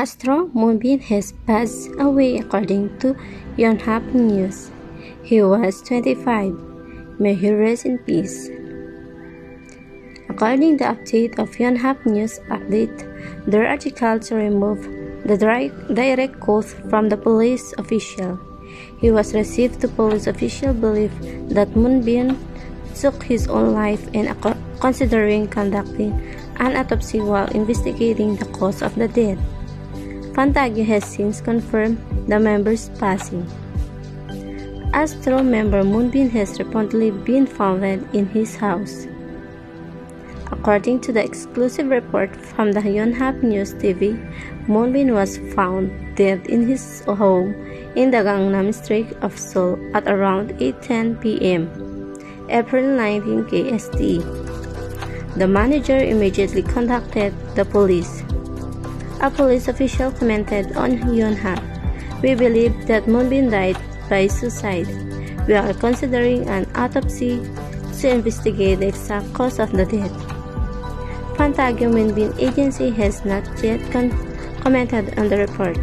Astro Moonbin has passed away according to Yonhap News. He was 25. May he rest in peace. According to the update of Yonhap News Update, their article to remove the direct quote from the police official. He was received to police official belief that Moonbin took his own life and considering conducting an autopsy while investigating the cause of the death. Fantagio has since confirmed the member's passing. Astro member Moonbin has reportedly been found in his house. According to the exclusive report from the Yonhap News TV, Moonbin was found dead in his home in the Gangnam district of Seoul at around 8:10 p.m. April 19 KST. The manager immediately contacted the police. A police official commented on Yonhap, "We believe that Moonbin died by suicide. We are considering an autopsy to investigate the exact cause of the death." Fantagio Moonbin agency has not yet commented on the report.